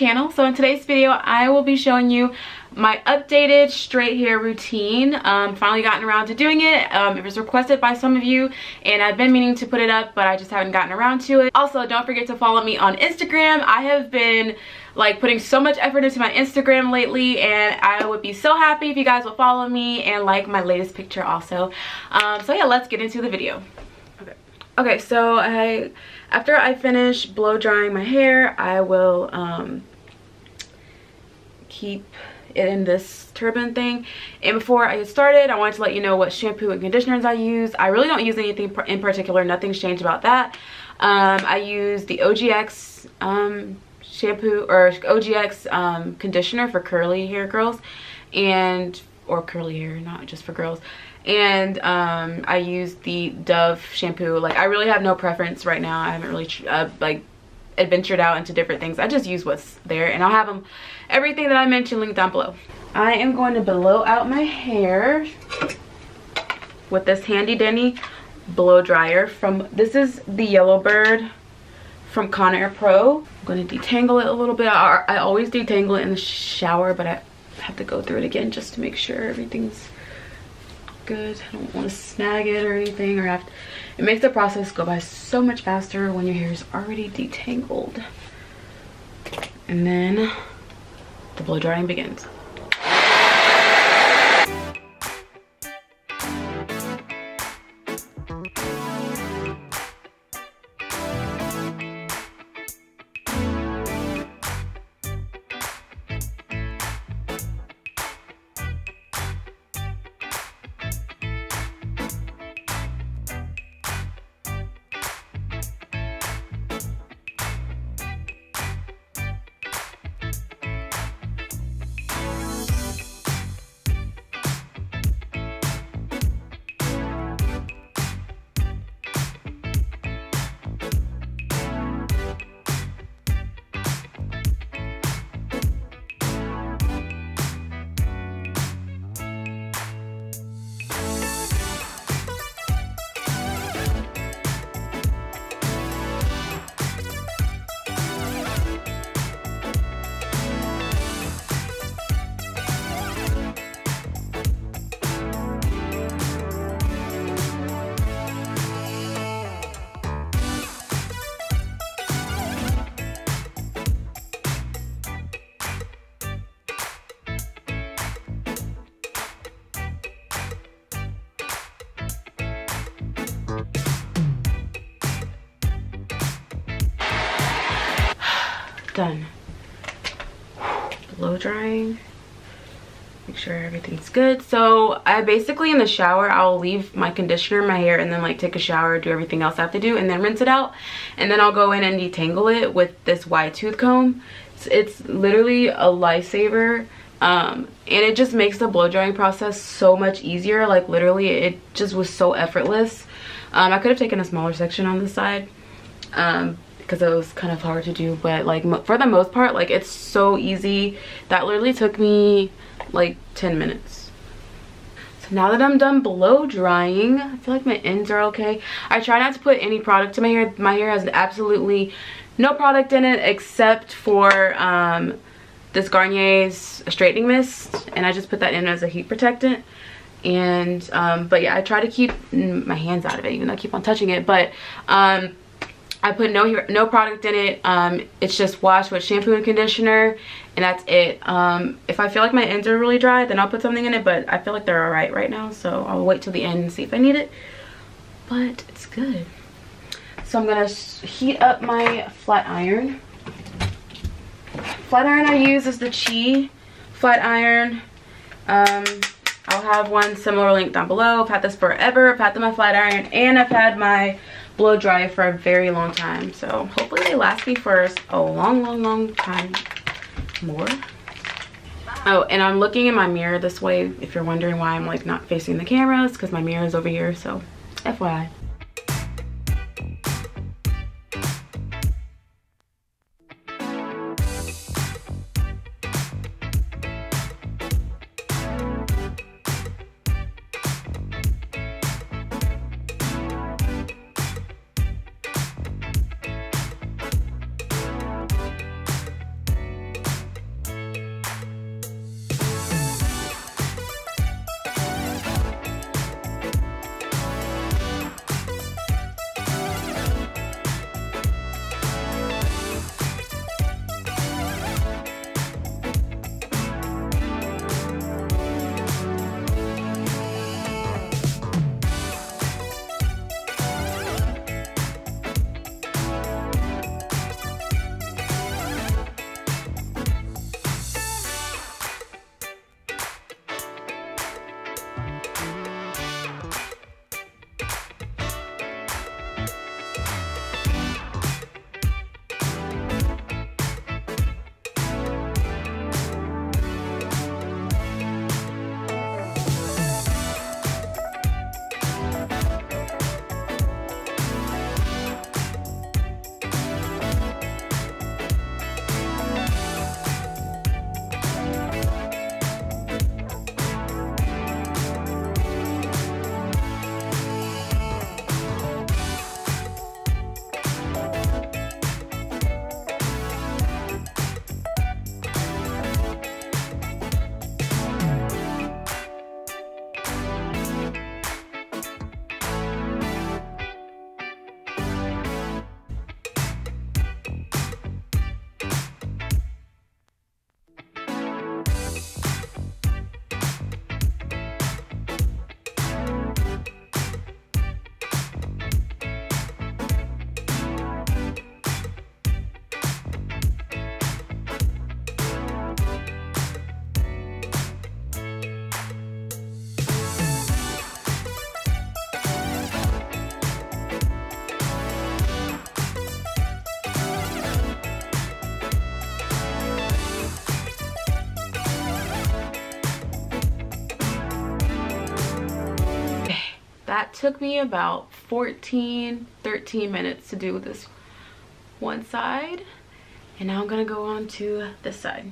channel. So in today's video, I will be showing you my updated straight hair routine. Um, finally gotten around to doing it. Um, it was requested by some of you and I've been meaning to put it up, but I just haven't gotten around to it. Also, don't forget to follow me on Instagram. I have been like putting so much effort into my Instagram lately and I would be so happy if you guys will follow me and like my latest picture also. Um, so yeah, let's get into the video. Okay. Okay, so I after I finish blow drying my hair, I will um, keep it in this turban thing. And before I get started, I wanted to let you know what shampoo and conditioners I use. I really don't use anything in particular. Nothing's changed about that. Um, I use the OGX um, shampoo or OGX um, conditioner for curly hair girls and or curly hair, not just for girls and um, I use the Dove shampoo. Like I really have no preference right now. I haven't really uh, like adventured out into different things. I just use what's there and I'll have them everything that I mentioned linked down below. I am going to blow out my hair with this handy dandy blow dryer from this is the Yellowbird from Conair Pro. I'm going to detangle it a little bit. I, I always detangle it in the shower but I have to go through it again just to make sure everything's good. I don't want to snag it or anything or have to, it makes the process go by so much faster when your hair is already detangled. And then the blow drying begins. Done. Blow drying. Make sure everything's good. So I basically in the shower, I'll leave my conditioner in my hair and then like take a shower, do everything else I have to do and then rinse it out. And then I'll go in and detangle it with this wide tooth comb. It's, it's literally a lifesaver. Um, and it just makes the blow drying process so much easier. Like literally it just was so effortless. Um, I could have taken a smaller section on the side. Um, because it was kind of hard to do but like for the most part like it's so easy. That literally took me like 10 minutes. So now that i'm done blow drying i feel like my ends are okay. I try not to put any product in my hair. My hair has absolutely no product in it except for um, this garnier's straightening mist and i just put that in as a heat protectant. And um, but yeah i try to keep my hands out of it even though i keep on touching it. But um, I put no no product in it. Um, it's just wash with shampoo and conditioner, and that's it. Um, if I feel like my ends are really dry, then I'll put something in it, but I feel like they're alright right now, so I'll wait till the end and see if I need it. But it's good. So I'm gonna heat up my flat iron. Flat iron I use is the Chi flat iron. Um, I'll have one similar link down below. I've had this forever. I've had my flat iron, and I've had my blow dry for a very long time. So hopefully they last me for a long, long, long time more. Oh, and I'm looking in my mirror this way. If you're wondering why I'm like not facing the camera, it's because my mirror is over here. So FYI. Took me about 14 13 minutes to do this one side and now i'm gonna go on to this side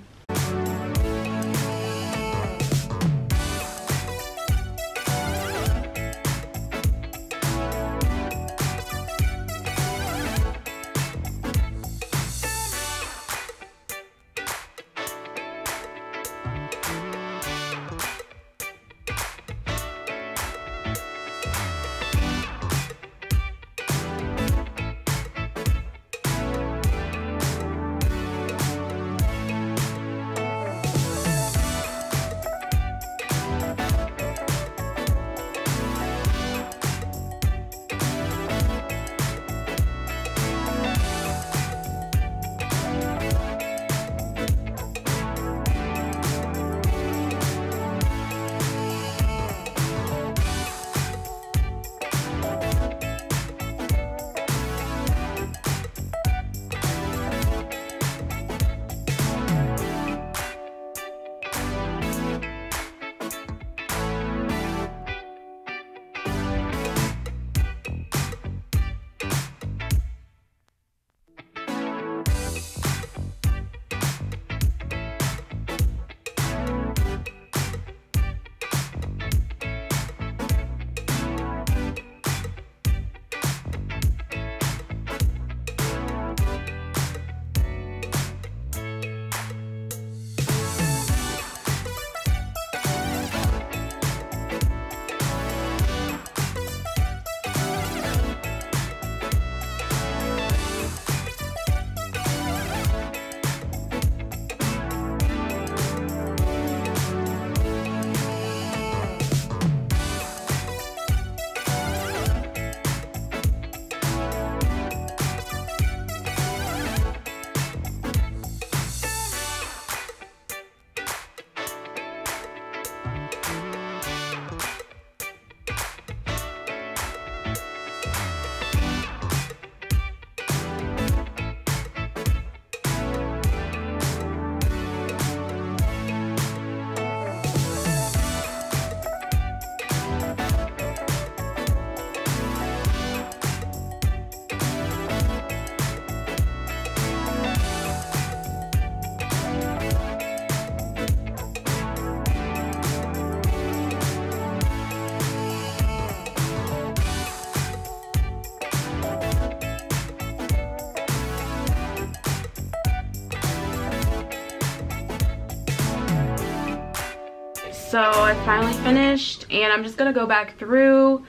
so I finally finished and I'm just gonna go back through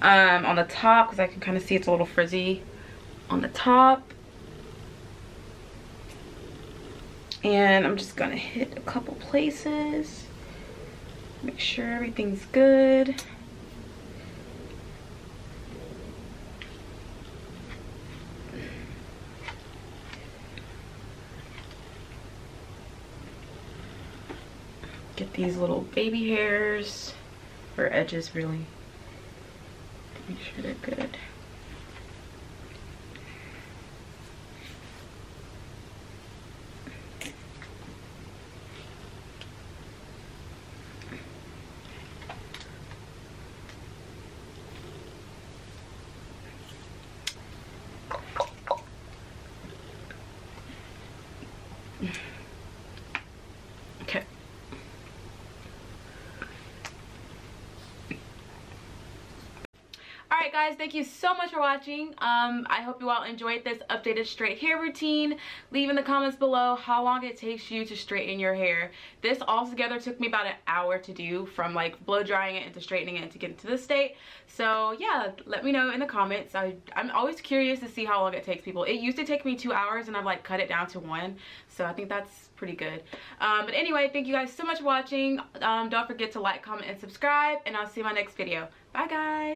um, on the top because I can kind of see it's a little frizzy. On the top. And I'm just gonna hit a couple places. Make sure everything's good get these little baby hairs or edges really make sure they're good Alright guys, thank you so much for watching. Um, I hope you all enjoyed this updated straight hair routine. Leave in the comments below how long it takes you to straighten your hair. This all together took me about an hour to do from like blow drying it into straightening it to get into this state. So yeah, let me know in the comments. I, I'm always curious to see how long it takes people. It used to take me two hours and I've like cut it down to one. So I think that's pretty good. Um, but anyway, thank you guys so much for watching. Um, don't forget to like, comment, and subscribe. And I'll see you in my next video. Bye guys.